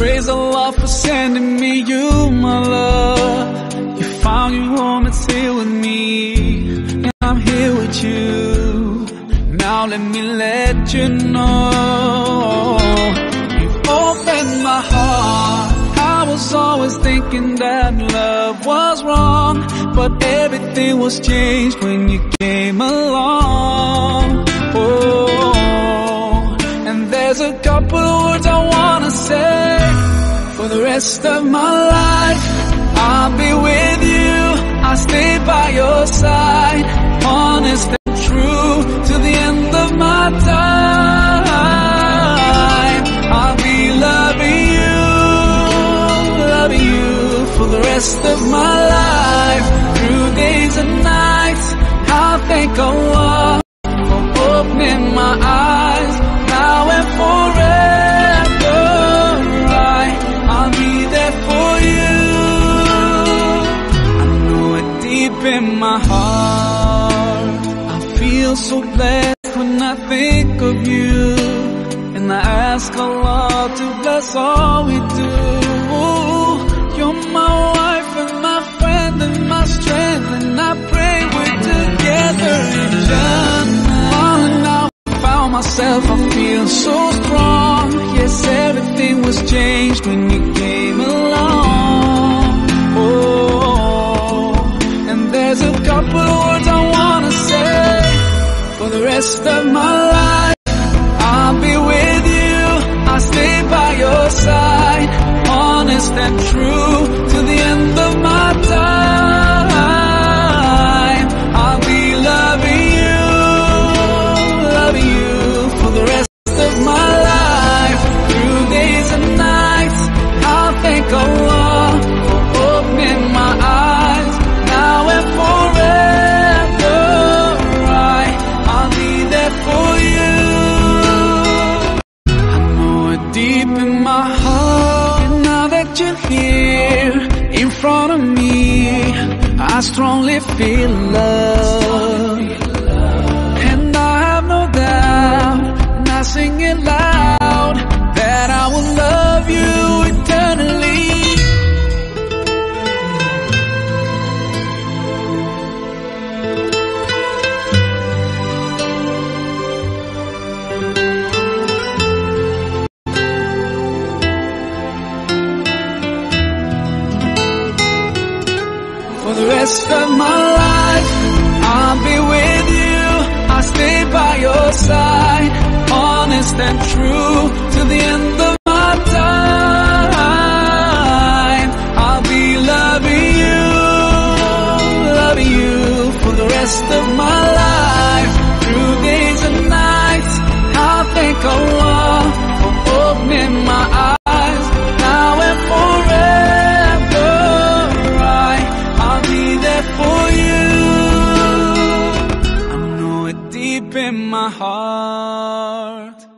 Praise Allah for sending me you, my love. You found your home, it's here with me. And I'm here with you. Now let me let you know. You've opened my heart. I was always thinking that love was wrong. But everything was changed when you came along. Oh, and there's a couple words I say. For the rest of my life, I'll be with you. I'll stay by your side. Honest and true to the end of my time. I'll be loving you, loving you for the rest of my life. Through days and nights, I'll thank Allah for opening my eyes in my heart. I feel so blessed when I think of you. And I ask Allah to bless all we do. You're my wife and my friend and my strength. And I pray we're together in Jannah. Falling now, found myself, I feel so strong. Yes, everything was changed when you rest of my life. I'll be with you. I'll stay by your side, honest and true you're here in front of me, I strongly feel love. And I have no doubt, and I sing it loud, the rest of my life. I'll be with you, I'll stay by your side, honest and true to the end of my time. I'll be loving you, loving you for the rest of my life. Through days and nights, I'll think of love for opening my eyes. my heart.